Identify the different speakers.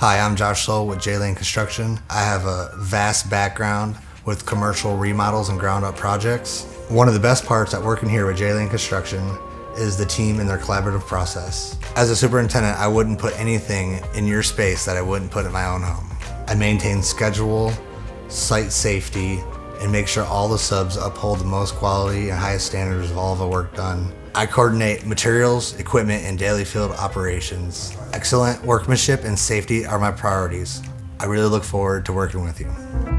Speaker 1: Hi, I'm Josh Soule with J-Lane Construction. I have a vast background with commercial remodels and ground up projects. One of the best parts at working here with J-Lane Construction is the team and their collaborative process. As a superintendent, I wouldn't put anything in your space that I wouldn't put in my own home. I maintain schedule, site safety, and make sure all the subs uphold the most quality and highest standards of all the work done. I coordinate materials, equipment, and daily field operations. Excellent workmanship and safety are my priorities. I really look forward to working with you.